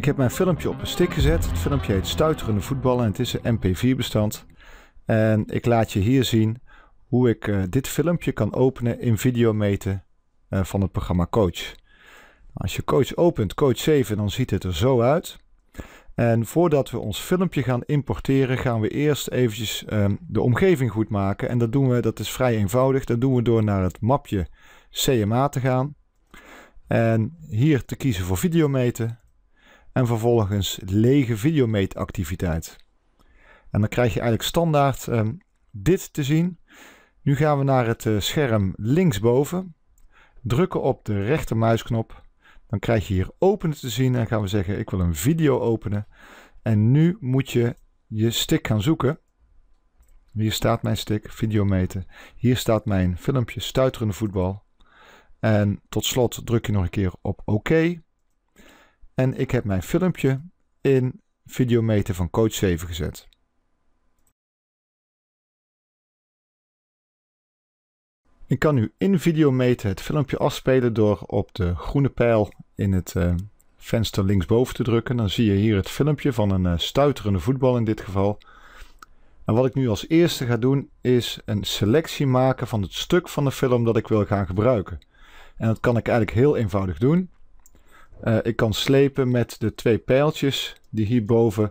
Ik heb mijn filmpje op een stick gezet. Het filmpje heet Stuiterende voetballen en het is een MP4 bestand. En ik laat je hier zien hoe ik uh, dit filmpje kan openen in videometen uh, van het programma Coach. Als je Coach opent, Coach 7, dan ziet het er zo uit. En voordat we ons filmpje gaan importeren, gaan we eerst eventjes um, de omgeving goed maken. En dat doen we, dat is vrij eenvoudig. Dat doen we door naar het mapje CMA te gaan. En hier te kiezen voor videometen en vervolgens lege videomeetactiviteit. En dan krijg je eigenlijk standaard um, dit te zien. Nu gaan we naar het uh, scherm linksboven, drukken op de rechtermuisknop. Dan krijg je hier openen te zien en gaan we zeggen ik wil een video openen. En nu moet je je stick gaan zoeken. Hier staat mijn stick, video meten. Hier staat mijn filmpje stuiterende voetbal. En tot slot druk je nog een keer op oké. OK. En ik heb mijn filmpje in videometer van Coach 7 gezet. Ik kan nu in videometer het filmpje afspelen door op de groene pijl in het uh, venster linksboven te drukken. Dan zie je hier het filmpje van een uh, stuiterende voetbal in dit geval. En wat ik nu als eerste ga doen is een selectie maken van het stuk van de film dat ik wil gaan gebruiken. En dat kan ik eigenlijk heel eenvoudig doen. Uh, ik kan slepen met de twee pijltjes die hierboven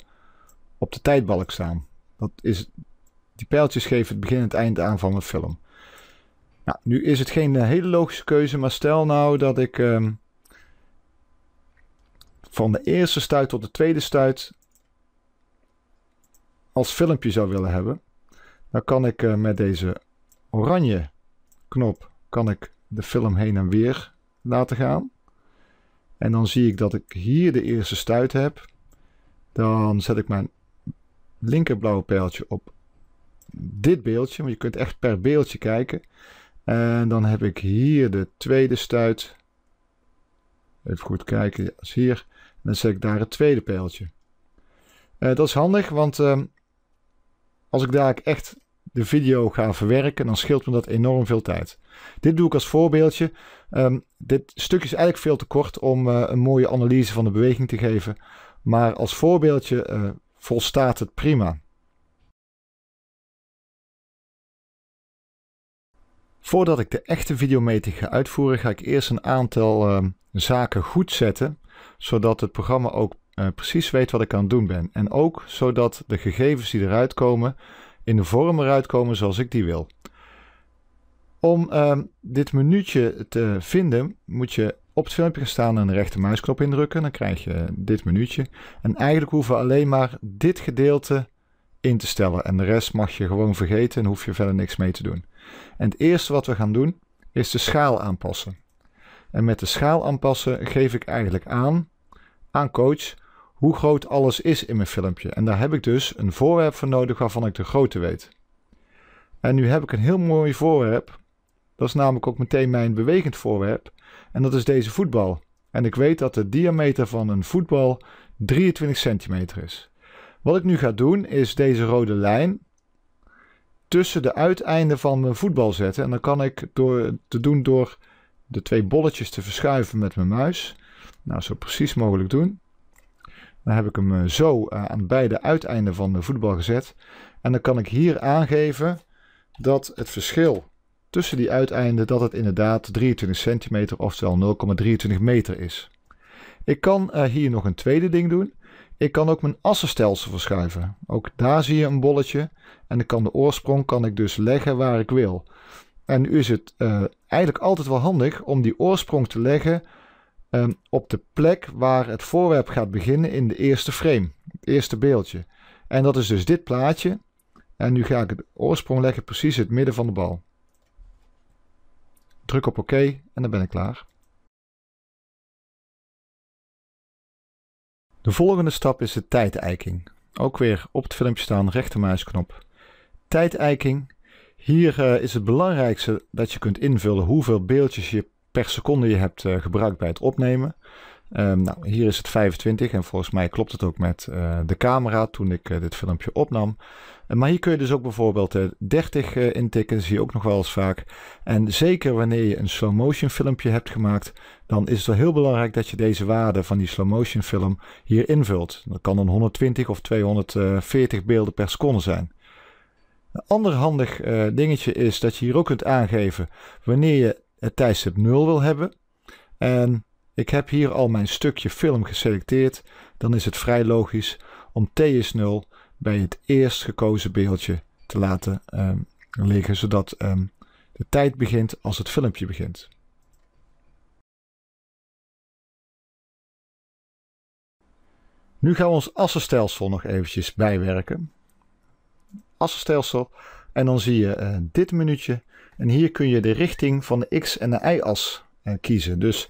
op de tijdbalk staan. Dat is, die pijltjes geven het begin en het eind aan van de film. Nou, nu is het geen uh, hele logische keuze, maar stel nou dat ik um, van de eerste stuit tot de tweede stuit als filmpje zou willen hebben. Dan kan ik uh, met deze oranje knop kan ik de film heen en weer laten gaan. En dan zie ik dat ik hier de eerste stuit heb. Dan zet ik mijn linkerblauwe pijltje op dit beeldje. Want je kunt echt per beeldje kijken. En dan heb ik hier de tweede stuit. Even goed kijken. Ja, is hier. En dan zet ik daar het tweede pijltje. Uh, dat is handig, want uh, als ik daar echt de video ga verwerken, dan scheelt me dat enorm veel tijd. Dit doe ik als voorbeeldje. Um, dit stuk is eigenlijk veel te kort om uh, een mooie analyse van de beweging te geven. Maar als voorbeeldje uh, volstaat het prima. Voordat ik de echte videometing ga uitvoeren, ga ik eerst een aantal uh, zaken goed zetten. Zodat het programma ook uh, precies weet wat ik aan het doen ben. En ook zodat de gegevens die eruit komen in de vorm eruit komen zoals ik die wil. Om uh, dit minuutje te vinden moet je op het filmpje gaan staan en de rechtermuisknop indrukken. Dan krijg je dit minuutje. En eigenlijk hoeven we alleen maar dit gedeelte in te stellen. En de rest mag je gewoon vergeten en hoef je verder niks mee te doen. En het eerste wat we gaan doen is de schaal aanpassen. En met de schaal aanpassen geef ik eigenlijk aan aan coach hoe groot alles is in mijn filmpje. En daar heb ik dus een voorwerp voor nodig waarvan ik de grootte weet. En nu heb ik een heel mooi voorwerp. Dat is namelijk ook meteen mijn bewegend voorwerp. En dat is deze voetbal. En ik weet dat de diameter van een voetbal 23 centimeter is. Wat ik nu ga doen is deze rode lijn tussen de uiteinden van mijn voetbal zetten. En dan kan ik door te doen door de twee bolletjes te verschuiven met mijn muis. Nou, zo precies mogelijk doen. Dan heb ik hem eh, zo eh, aan beide uiteinden van de voetbal gezet. En dan kan ik hier aangeven dat het verschil tussen die uiteinden dat het inderdaad 23 centimeter, oftewel 0,23 meter is. Ik kan uh, hier nog een tweede ding doen. Ik kan ook mijn assenstelsel verschuiven. Ook daar zie je een bolletje. En ik kan de oorsprong kan ik dus leggen waar ik wil. En nu is het eigenlijk altijd wel handig om die oorsprong te leggen um, op de plek waar het voorwerp gaat beginnen in de eerste frame, het eerste beeldje. En dat is dus dit plaatje. En nu ga ik het oorsprong leggen precies in het midden van de bal. Druk op oké OK en dan ben ik klaar. De volgende stap is de tijdeiking. Ook weer op het filmpje staan rechtermuisknop. Tijdeiking. Hier uh, is het belangrijkste dat je kunt invullen hoeveel beeldjes je per seconde je hebt uh, gebruikt bij het opnemen. Um, nou, hier is het 25 en volgens mij klopt het ook met uh, de camera toen ik uh, dit filmpje opnam. Maar hier kun je dus ook bijvoorbeeld 30 intikken, zie je ook nog wel eens vaak. En zeker wanneer je een slow motion filmpje hebt gemaakt, dan is het wel heel belangrijk dat je deze waarde van die slow motion film hier invult. Dat kan dan 120 of 240 beelden per seconde zijn. Een ander handig dingetje is dat je hier ook kunt aangeven wanneer je het tijdstip 0 wil hebben. En ik heb hier al mijn stukje film geselecteerd. Dan is het vrij logisch om T is 0 bij het eerst gekozen beeldje te laten um, liggen, zodat um, de tijd begint als het filmpje begint. Nu gaan we ons assenstelsel nog eventjes bijwerken. Assenstelsel en dan zie je uh, dit minuutje en hier kun je de richting van de x en de y-as uh, kiezen. Dus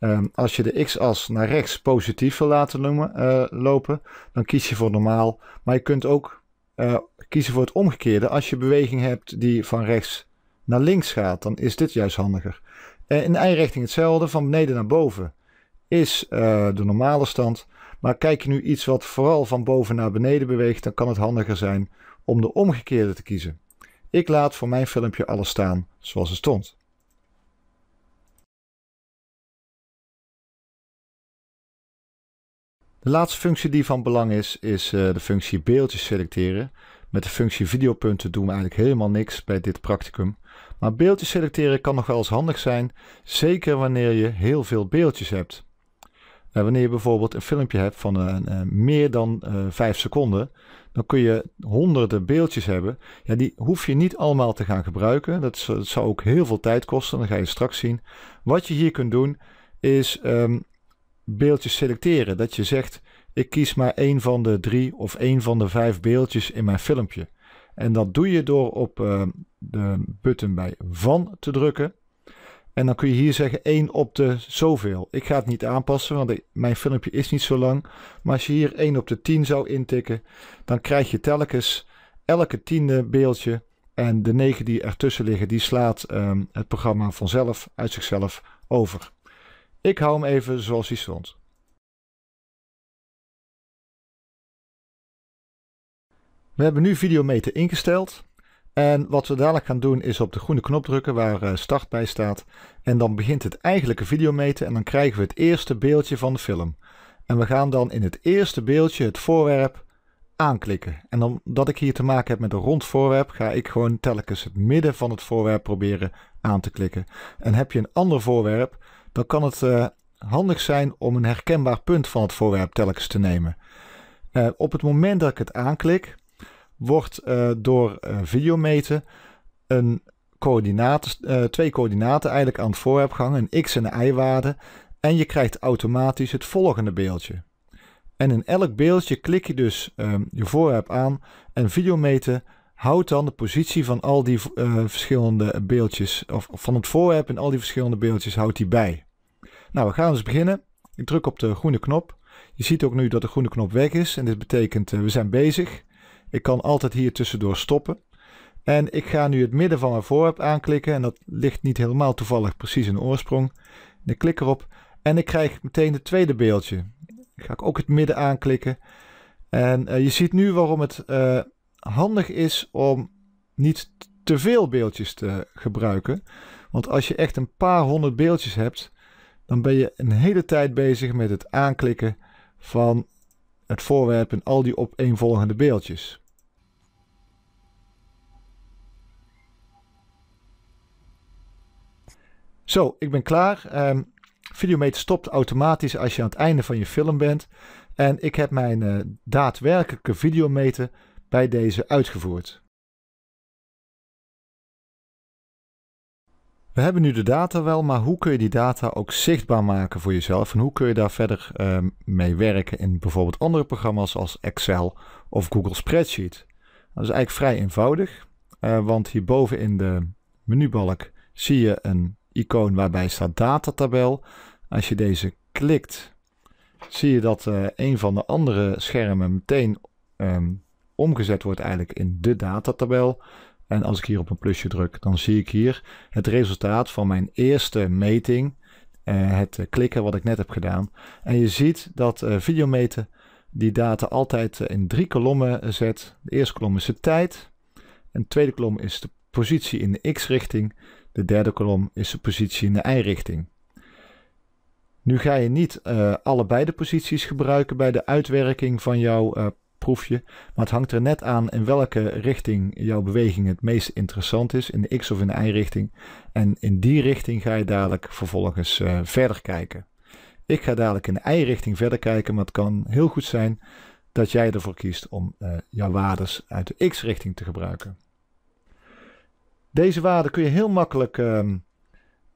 Um, als je de x-as naar rechts positief wil laten noemen, uh, lopen, dan kies je voor normaal. Maar je kunt ook uh, kiezen voor het omgekeerde. Als je beweging hebt die van rechts naar links gaat, dan is dit juist handiger. Uh, in de y-richting hetzelfde, van beneden naar boven is de normale stand. Maar kijk je nu iets wat vooral van boven naar beneden beweegt, dan kan het handiger zijn om de omgekeerde te kiezen. Ik laat voor mijn filmpje alles staan zoals het stond. De laatste functie die van belang is, is uh, de functie beeldjes selecteren. Met de functie videopunten doen we eigenlijk helemaal niks bij dit practicum. Maar beeldjes selecteren kan nog wel eens handig zijn, zeker wanneer je heel veel beeldjes hebt. Uh, wanneer je bijvoorbeeld een filmpje hebt van uh, meer dan 5 seconden, dan kun je honderden beeldjes hebben. Ja, die hoef je niet allemaal te gaan gebruiken. Dat, zou ook heel veel tijd kosten, dat ga je straks zien. Wat je hier kunt doen, is um, beeldjes selecteren. Dat je zegt, ik kies maar één van de drie of één van de vijf beeldjes in mijn filmpje. En dat doe je door op uh, de button bij van te drukken. En dan kun je hier zeggen 1 op de zoveel. Ik ga het niet aanpassen, want mijn filmpje is niet zo lang. Maar als je hier 1 op de 10 zou intikken, dan krijg je telkens elke tiende beeldje. En de 9 die ertussen liggen, die slaat um, het programma vanzelf uit zichzelf over. Ik hou hem even zoals hij stond. We hebben nu videometer ingesteld. En wat we dadelijk gaan doen is op de groene knop drukken waar eh, start bij staat. En dan begint het eigenlijke videometer en dan krijgen we het eerste beeldje van de film. En we gaan dan in het eerste beeldje het voorwerp aanklikken. En omdat ik hier te maken heb met een rond voorwerp, ga ik gewoon telkens het midden van het voorwerp proberen aan te klikken. En heb je een ander voorwerp, dan kan het uh, handig zijn om een herkenbaar punt van het voorwerp telkens te nemen. Uh, op het moment dat ik het aanklik, wordt uh, door videometen een coördinaat, twee coördinaten eigenlijk aan het voorwerp gehangen, een x en een y-waarde. En je krijgt automatisch het volgende beeldje. En in elk beeldje klik je dus ehm, je voorwerp aan en videometen houdt dan de positie van al die verschillende beeldjes, of, van het voorwerp en al die verschillende beeldjes houdt hij bij. Nou, we gaan dus beginnen. Ik druk op de groene knop. Je ziet ook nu dat de groene knop weg is. En dit betekent we zijn bezig. Ik kan altijd hier tussendoor stoppen. En ik ga nu het midden van mijn voorwerp aanklikken. En dat ligt niet helemaal toevallig precies in oorsprong. Ik klik erop. En ik krijg meteen het tweede beeldje. Ik ga ook het midden aanklikken. En uh, je ziet nu waarom het uh, handig is om niet te veel beeldjes te gebruiken. Want als je echt een paar honderd beeldjes hebt, dan ben je een hele tijd bezig met het aanklikken van het voorwerp en al die opeenvolgende beeldjes. Zo, ik ben klaar. Um, Videometer stopt automatisch als je aan het einde van je film bent. En ik heb mijn uh, daadwerkelijke videometer bij deze uitgevoerd. We hebben nu de data wel, maar hoe kun je die data ook zichtbaar maken voor jezelf? En hoe kun je daar verder uh, mee werken in bijvoorbeeld andere programma's als Excel of Google Spreadsheet? Dat is eigenlijk vrij eenvoudig, uh, want hierboven in de menubalk zie je een icoon waarbij staat datatabel. Als je deze klikt, zie je dat uh, een van de andere schermen meteen um, omgezet wordt eigenlijk in de datatabel. En als ik hier op een plusje druk, dan zie ik hier het resultaat van mijn eerste meting het klikken wat ik net heb gedaan. En je ziet dat videometer die data altijd in drie kolommen zet. De eerste kolom is de tijd. De tweede kolom is de positie in de x-richting. De derde kolom is de positie in de y-richting. Nu ga je niet uh, allebei de posities gebruiken bij de uitwerking van jouw uh, maar het hangt er net aan in welke richting jouw beweging het meest interessant is, in de x of in de y-richting. En in die richting ga je dadelijk vervolgens uh, verder kijken. Ik ga dadelijk in de y-richting verder kijken, maar het kan heel goed zijn dat jij ervoor kiest om jouw waardes uit de x-richting te gebruiken. Deze waarden kun je heel makkelijk ehm,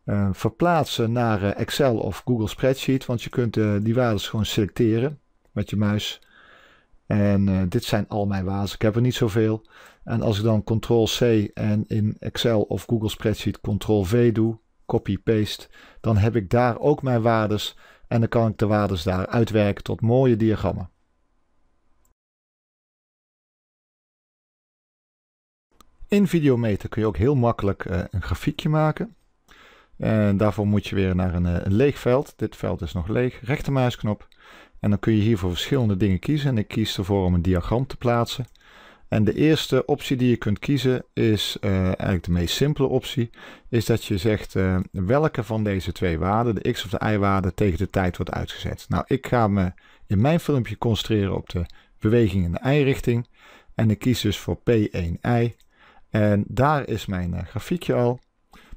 uh, verplaatsen naar Excel of Google Spreadsheet. Want je kunt die waarden gewoon selecteren met je muis. En dit zijn al mijn waarden. Ik heb er niet zoveel. En als ik dan Ctrl-C en in Excel of Google Spreadsheet Ctrl-V doe, copy-paste, dan heb ik daar ook mijn waardes. En dan kan ik de waardes daar uitwerken tot mooie diagrammen. In Videometer kun je ook heel makkelijk een grafiekje maken. En daarvoor moet je weer naar een, eh, een leeg veld. Dit veld is nog leeg. Rechtermuisknop. En dan kun je hier voor verschillende dingen kiezen. En ik kies ervoor om een diagram te plaatsen. En de eerste optie die je kunt kiezen is uh, eigenlijk de meest simpele optie. Is dat je zegt uh, welke van deze twee waarden, de x of de y-waarde, tegen de tijd wordt uitgezet. Nou, ik ga me in mijn filmpje concentreren op de beweging in de y-richting. En ik kies dus voor P1i. En daar is mijn grafiekje al.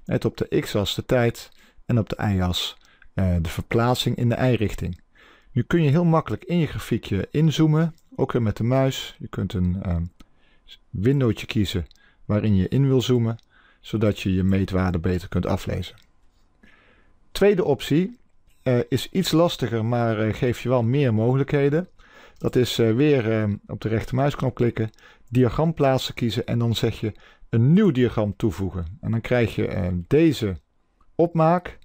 Met op de x-as de tijd en op de y-as de verplaatsing in de y-richting. Nu kun je heel makkelijk in je grafiekje inzoomen, ook weer met de muis. Je kunt een uh, windowtje kiezen waarin je in wil zoomen, zodat je je meetwaarde beter kunt aflezen. Tweede optie uh, is iets lastiger, maar uh, geeft je wel meer mogelijkheden. Dat is weer op de rechtermuisknop klikken, diagram plaatsen kiezen en dan zeg je een nieuw diagram toevoegen. En dan krijg je uh, deze opmaak.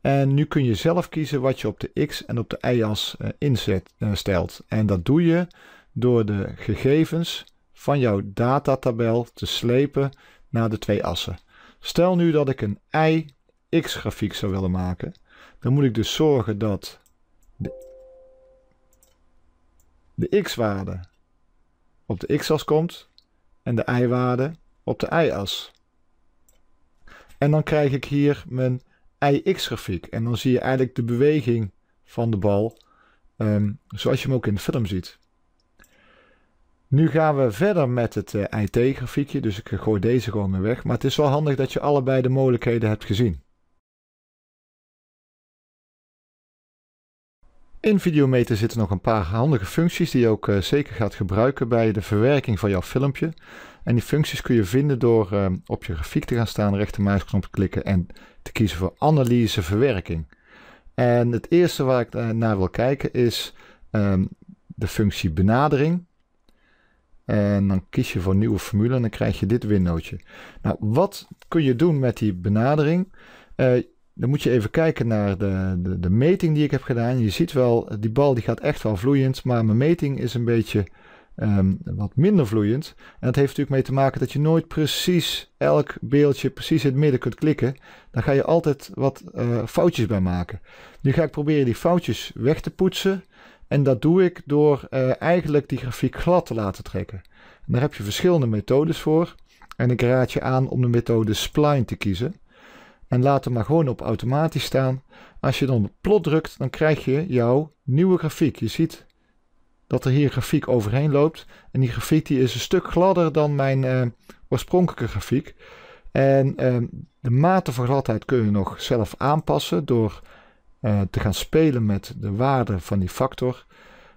En nu kun je zelf kiezen wat je op de x en op de y-as uh, inzet, uh, stelt. En dat doe je door de gegevens van jouw datatabel te slepen naar de twee assen. Stel nu dat ik een y-x grafiek zou willen maken. Dan moet ik dus zorgen dat de, de x-waarde op de x-as komt en de y-waarde op de y-as. En dan krijg ik hier mijn ix-grafiek. En dan zie je eigenlijk de beweging van de bal um, zoals je hem ook in de film ziet. Nu gaan we verder met het eh, IT-grafiekje, dus ik gooi deze gewoon weer weg. Maar het is wel handig dat je allebei de mogelijkheden hebt gezien. In Videometer zitten nog een paar handige functies die je ook uh, zeker gaat gebruiken bij de verwerking van jouw filmpje. En die functies kun je vinden door uh, op je grafiek te gaan staan, rechtermuisknop te klikken en te kiezen voor analyse verwerking. En het eerste waar ik uh, naar wil kijken is um, de functie benadering. En dan kies je voor nieuwe formule en dan krijg je dit windowtje. Nou, wat kun je doen met die benadering? Dan moet je even kijken naar de, de, de, meting die ik heb gedaan. Je ziet wel, die bal die gaat echt wel vloeiend, maar mijn meting is een beetje um, wat minder vloeiend. En dat heeft natuurlijk mee te maken dat je nooit precies elk beeldje precies in het midden kunt klikken. Dan ga je altijd wat uh, foutjes bij maken. Nu ga ik proberen die foutjes weg te poetsen. En dat doe ik door uh, eigenlijk die grafiek glad te laten trekken. En daar heb je verschillende methodes voor. En ik raad je aan om de methode spline te kiezen. En laat hem maar gewoon op automatisch staan. Als je dan plot drukt, dan krijg je jouw nieuwe grafiek. Je ziet dat er hier grafiek overheen loopt. En die grafiek die is een stuk gladder dan mijn uh, oorspronkelijke grafiek. En uh, de mate van gladheid kun je nog zelf aanpassen door uh, te gaan spelen met de waarde van die factor.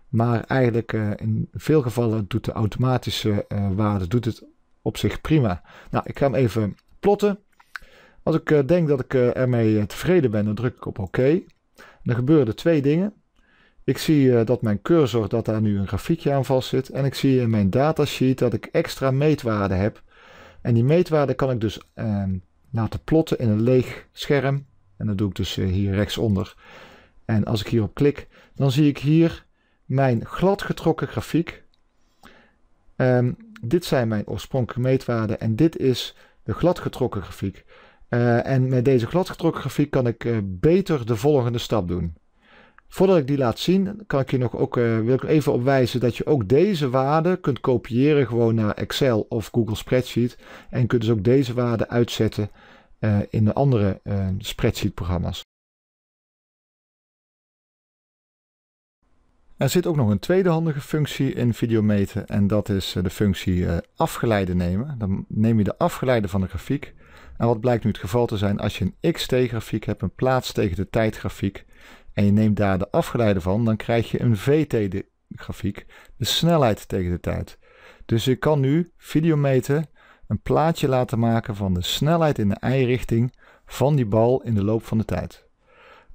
Maar eigenlijk in veel gevallen doet de automatische waarde doet het op zich prima. Nou, ik ga hem even plotten. Als ik uh, denk dat ik uh, ermee eh, tevreden ben, dan druk ik op oké. OK. Dan gebeuren twee dingen. Ik zie dat mijn cursor, dat daar nu een grafiekje aan vast zit. En ik zie in mijn datasheet dat ik extra meetwaarden heb. En die meetwaarden kan ik dus ehm, laten plotten in een leeg scherm. En dat doe ik dus hier rechtsonder. En als ik hierop klik, dan zie ik hier mijn gladgetrokken grafiek. Um, dit zijn mijn oorspronkelijke meetwaarden en dit is de gladgetrokken grafiek. Uh, en met deze gladgetrokken grafiek kan ik uh, beter de volgende stap doen. Voordat ik die laat zien, kan ik je nog ook, uh, wil ik even op wijzen dat je ook deze waarden kunt kopiëren gewoon naar Excel of Google Spreadsheet. En kunt dus ook deze waarden uitzetten in de andere spreadsheet programma's. Er zit ook nog een tweede handige functie in videometen en dat is de functie afgeleide nemen. Dan neem je de afgeleide van de grafiek en wat blijkt nu het geval te zijn als je een xt-grafiek hebt, een plaats tegen de tijdgrafiek, en je neemt daar de afgeleide van, dan krijg je een vt-grafiek, de snelheid tegen de tijd. Dus je kan nu videometen een plaatje laten maken van de snelheid in de y-richting van die bal in de loop van de tijd.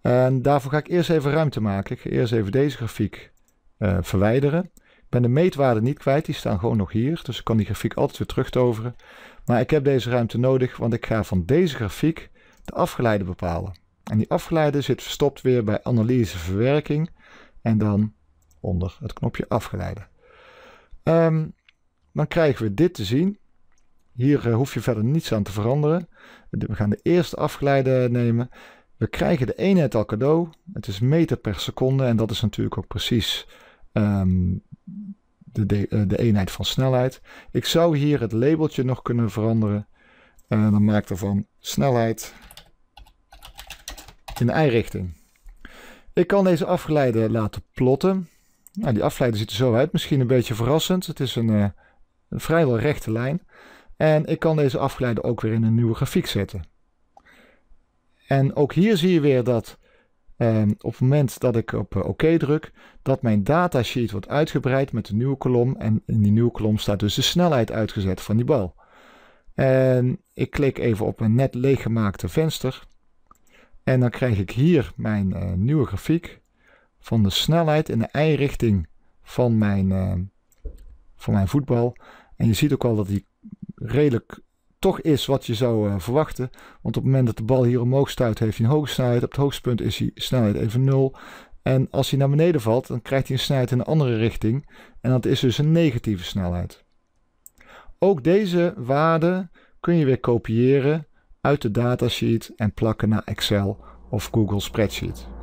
En daarvoor ga ik eerst even ruimte maken. Ik ga eerst even deze grafiek uh, verwijderen. Ik ben de meetwaarden niet kwijt, die staan gewoon nog hier. Dus ik kan die grafiek altijd weer terugtoveren. Maar ik heb deze ruimte nodig, want ik ga van deze grafiek de afgeleide bepalen. En die afgeleide zit verstopt weer bij analyse verwerking en dan onder het knopje afgeleide. Um, dan krijgen we dit te zien. Hier uh, hoef je verder niets aan te veranderen. We gaan de eerste afgeleide nemen. We krijgen de eenheid al cadeau. Het is meter per seconde en dat is natuurlijk ook precies um, de, eh, de, eenheid van snelheid. Ik zou hier het labeltje nog kunnen veranderen. En dan maak ik ervan snelheid in de y-richting. Ik kan deze afgeleide laten plotten. Nou, die afgeleide ziet er zo uit. Misschien een beetje verrassend. Het is een, een vrijwel rechte lijn. En ik kan deze afgeleide ook weer in een nieuwe grafiek zetten. En ook hier zie je weer dat um, op het moment dat ik op uh, oké OK druk, dat mijn datasheet wordt uitgebreid met een nieuwe kolom. En in die nieuwe kolom staat dus de snelheid uitgezet van die bal. En ik klik even op een net leeggemaakte venster. En dan krijg ik hier mijn uh, nieuwe grafiek van de snelheid in de y-richting van mijn, uh, van mijn voetbal. En je ziet ook al dat die redelijk toch is wat je zou uh, verwachten. Want op het moment dat de bal hier omhoog stuit, heeft hij een hoge snelheid. Op het hoogste punt is die snelheid even 0. En als hij naar beneden valt, dan krijgt hij een snelheid in een andere richting. En dat is dus een negatieve snelheid. Ook deze waarde kun je weer kopiëren uit de datasheet en plakken naar Excel of Google Spreadsheet.